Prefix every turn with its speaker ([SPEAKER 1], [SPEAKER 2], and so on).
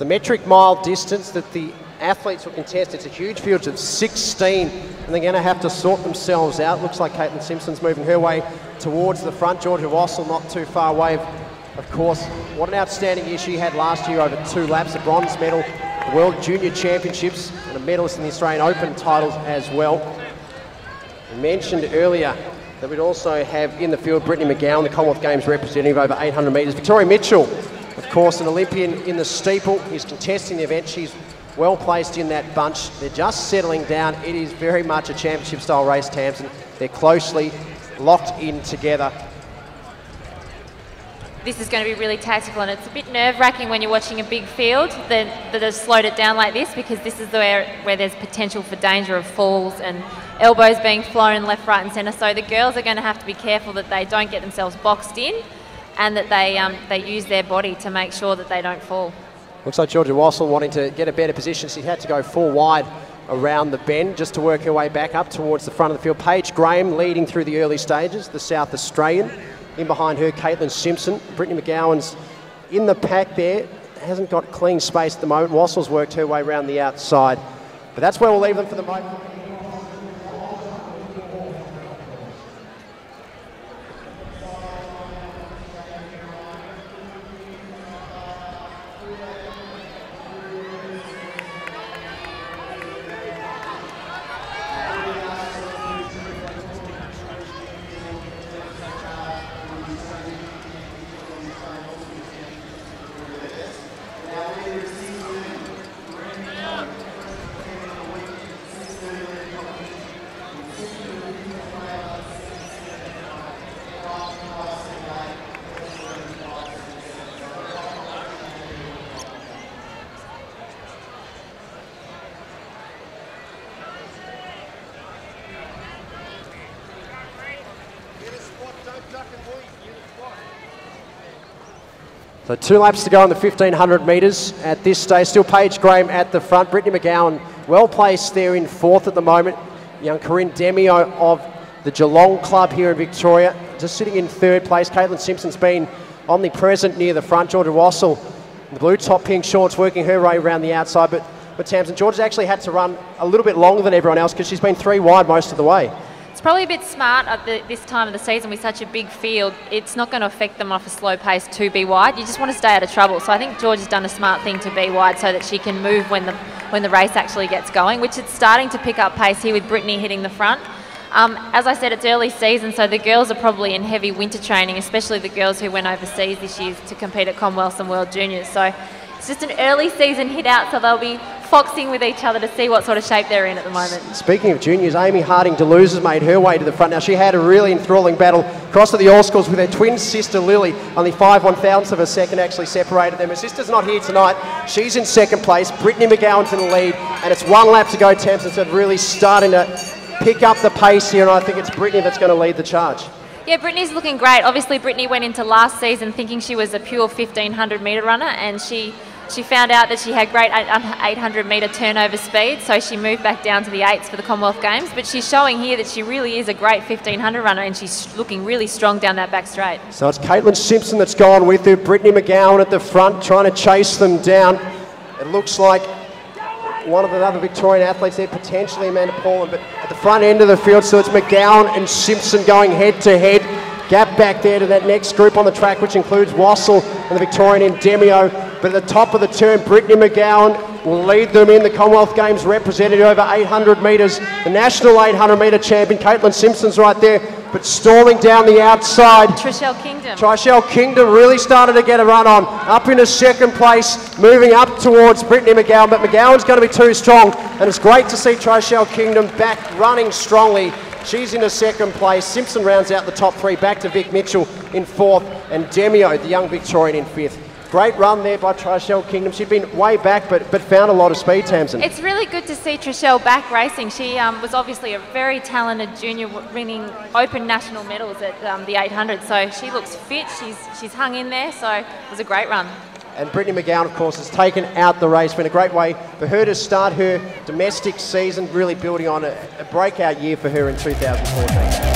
[SPEAKER 1] the metric mile distance that the athletes will contest. It's a huge field of 16, and they're going to have to sort themselves out. Looks like Katelyn Simpson's moving her way towards the front. Georgia Wassel not too far away. Of course, what an outstanding year she had last year over two laps, a bronze medal, the World Junior Championships, and a medalist in the Australian Open titles as well. We mentioned earlier that we'd also have in the field Brittany McGowan, the Commonwealth Games representative over 800 metres. Victoria Mitchell, of course, an Olympian in the steeple, is contesting the event. She's well placed in that bunch. They're just settling down. It is very much a championship style race, Tamsin. They're closely locked in together.
[SPEAKER 2] This is going to be really tactical, and it's a bit nerve wracking when you're watching a big field that, that has slowed it down like this because this is where, where there's potential for danger of falls and elbows being flown left, right, and centre. So the girls are going to have to be careful that they don't get themselves boxed in and that they, um, they use their body to make sure that they don't fall.
[SPEAKER 1] Looks like Georgia Wassel wanting to get a better position. She had to go four wide around the bend just to work her way back up towards the front of the field. Paige Graham leading through the early stages, the South Australian. In behind her, Katelyn Simpson. Brittany McGowan's in the pack there. Hasn't got clean space at the moment. Wassel's worked her way around the outside. But that's where we'll leave them for the moment. So two laps to go on the 1500 metres at this stage. Still Paige Graham at the front. Brittany McGowan well placed there in fourth at the moment. Young Corrin Demeo of the Geelong Club here in Victoria just sitting in third place. Katelyn Simpson's been omnipresent near the front. Georgia Wassel, the blue top pink shorts, working her way around the outside. But, but Tamsin, Georgia's actually had to run a little bit longer than everyone else because she's been three wide most of the way.
[SPEAKER 2] It's probably a bit smart at the, this time of the season with such a big field. It's not going to affect them off a slow pace to be wide. You just want to stay out of trouble. So I think George has done a smart thing to be wide so that she can move when the when the race actually gets going, which it's starting to pick up pace here with Brittany hitting the front. Um, as I said, it's early season, so the girls are probably in heavy winter training, especially the girls who went overseas this year to compete at Commonwealth and World Juniors. So it's just an early season hit out, so they'll be foxing with each other to see what sort of shape they're in at the moment.
[SPEAKER 1] Speaking of juniors, Amy Harding Deleuze has made her way to the front. Now, she had a really enthralling battle across at the All Schools with her twin sister Lily. Only five one thousandths of a second actually separated them. Her sister's not here tonight. She's in second place. Brittany McGowan's in the lead, and it's one lap to go, Tamsin. So really starting to pick up the pace here, and I think it's Brittany that's going to lead the charge.
[SPEAKER 2] Yeah, Brittany's looking great. Obviously, Brittany went into last season thinking she was a pure 1500 metre runner, and she she found out that she had great 800 um, metre turnover speed, so she moved back down to the eights for the Commonwealth Games. But she's showing here that she really is a great 1500 runner, and she's looking really strong down that back straight.
[SPEAKER 1] So it's Katelyn Simpson that's gone with her. Brittany McGowan at the front, trying to chase them down. It looks like one of the other Victorian athletes there, potentially Amanda Paulin, but at the front end of the field, so it's McGowan and Simpson going head to head. Gap back there to that next group on the track, which includes Wassel and the Victorian Demeo. But at the top of the turn, Brittany McGowan will lead them in the Commonwealth Games representative over 800 metres. The national 800 metre champion, Katelyn Simpson's right there, but storming down the outside.
[SPEAKER 2] Trychelle Kingdom.
[SPEAKER 1] Trychelle Kingdom really started to get a run on. Up into second place, moving up towards Brittany McGowan, but McGowan's going to be too strong. And it's great to see Trychelle Kingdom back running strongly She's in a second place. Simpson rounds out the top three, back to Vic Mitchell in fourth, and Demeo, the young Victorian, in fifth. Great run there by Trychelle Kingdom. She'd been way back, but, but found a lot of speed, Tamsin.
[SPEAKER 2] It's really good to see Trychelle back racing. She um, was obviously a very talented junior, winning open national medals at um, the 800. So she looks fit. She's she's hung in there. So it was a great run.
[SPEAKER 1] And Brittany McGowan, of course, has taken out the race. Been a great way for her to start her domestic season, really building on a, a breakout year for her in 2014.